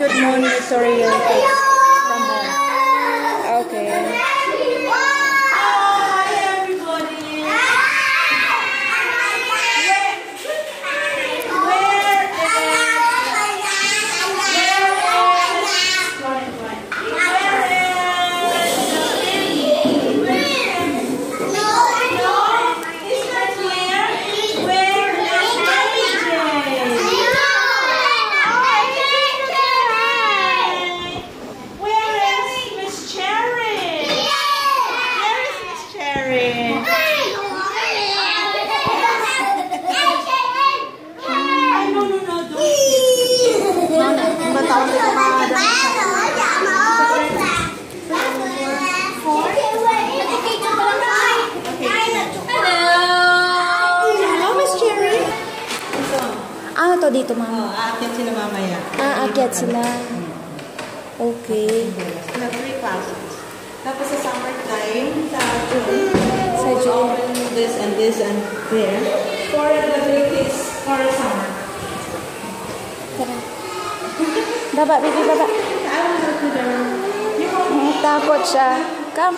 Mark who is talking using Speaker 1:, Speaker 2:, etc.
Speaker 1: Good morning, sorry, to dito,
Speaker 2: Oh,
Speaker 1: mama.
Speaker 2: aakyat sila mamaya.
Speaker 1: Ah, akyat sila. Okay.
Speaker 2: We have three classes. Tapos sa summertime, sa June,
Speaker 1: Sa June.
Speaker 2: open this and this and there. For the kids for summer.
Speaker 1: Tara. Baba, baby, baba. Mm, Takot siya. Come.